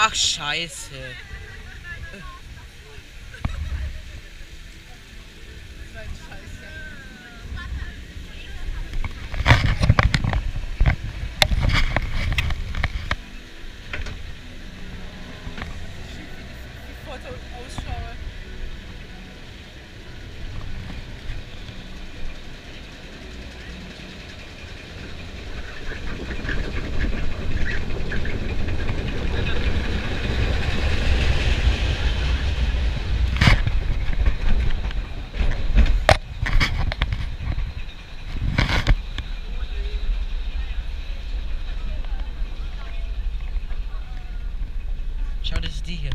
Ach, scheiße. Schau, das ist die hier.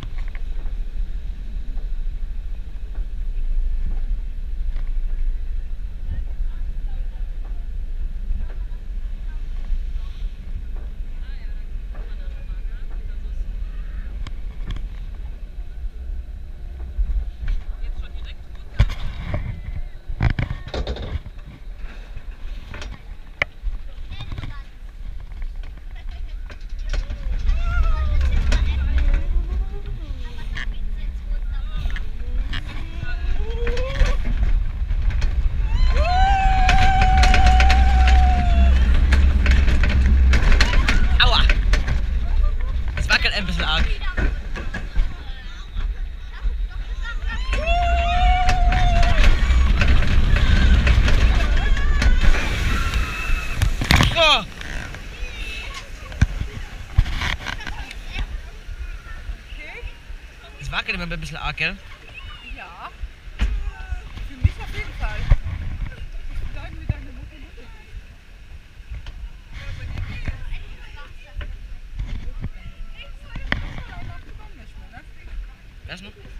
Wackelt immer ein bisschen arg, gell? Ja. Für mich auf jeden Fall. Ich würde sagen, wie deine Mutter ne? Was noch?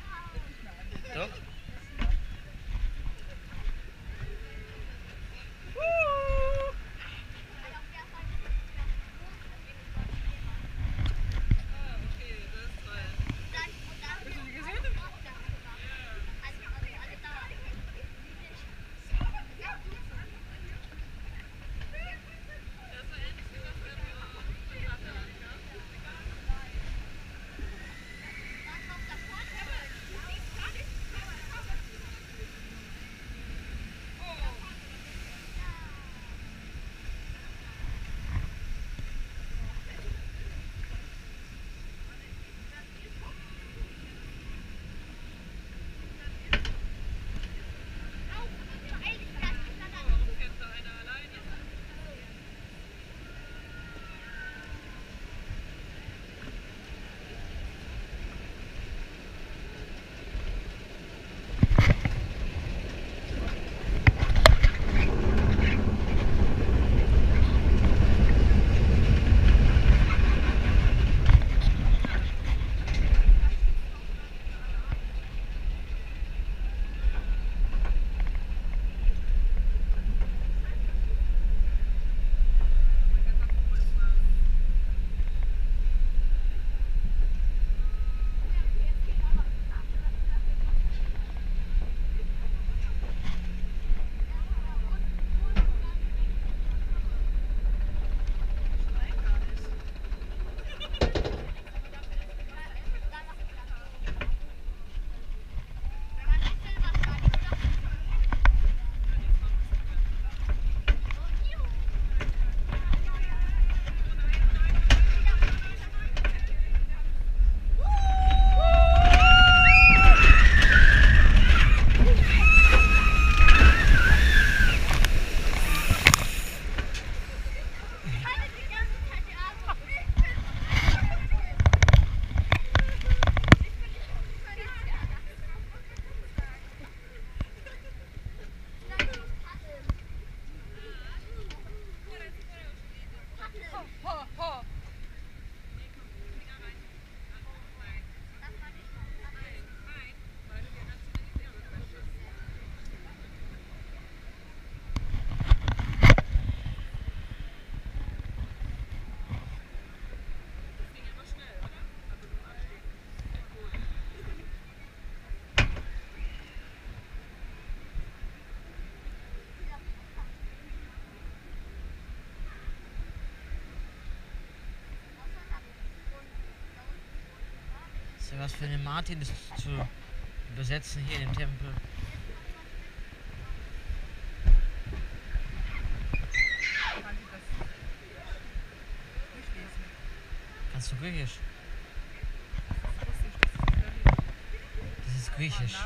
Ja was für eine Martin ist zu übersetzen hier dem Tempel. Kannst du Griechisch? Das ist Griechisch.